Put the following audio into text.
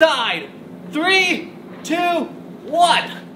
Side. Three, two, one.